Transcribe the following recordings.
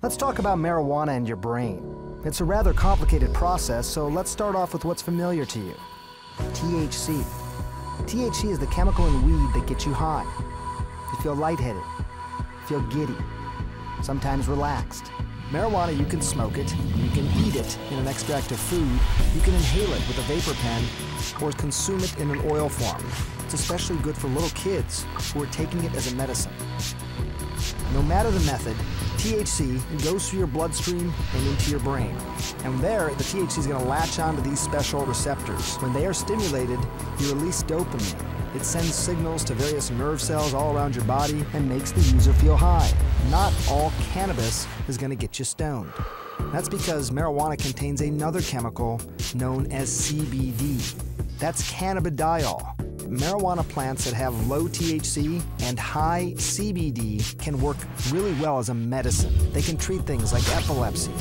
Let's talk about marijuana and your brain. It's a rather complicated process, so let's start off with what's familiar to you THC. THC is the chemical in weed that gets you high. You feel lightheaded, feel giddy, sometimes relaxed. Marijuana, you can smoke it, you can eat it in an extract of food, you can inhale it with a vapor pen, or consume it in an oil form. It's especially good for little kids who are taking it as a medicine. No matter the method, THC goes through your bloodstream and into your brain. And there, the THC is going to latch onto these special receptors. When they are stimulated, you release dopamine. It sends signals to various nerve cells all around your body and makes the user feel high. Not all cannabis is going to get you stoned. That's because marijuana contains another chemical known as CBD. That's cannabidiol marijuana plants that have low THC and high CBD can work really well as a medicine. They can treat things like epilepsy.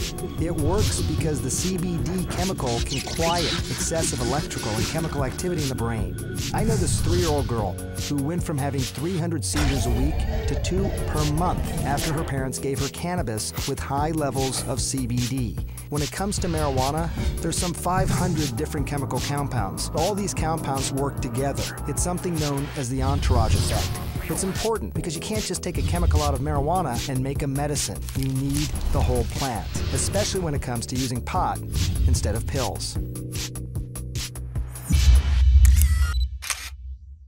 It works because the CBD chemical can quiet excessive electrical and chemical activity in the brain. I know this three year old girl who went from having 300 seizures a week to two per month after her parents gave her cannabis with high levels of CBD. When it comes to marijuana, there's some 500 different chemical compounds. All these compounds work together. It's something known as the entourage effect. It's important because you can't just take a chemical out of marijuana and make a medicine. You need the whole plant, especially when it comes to using pot instead of pills.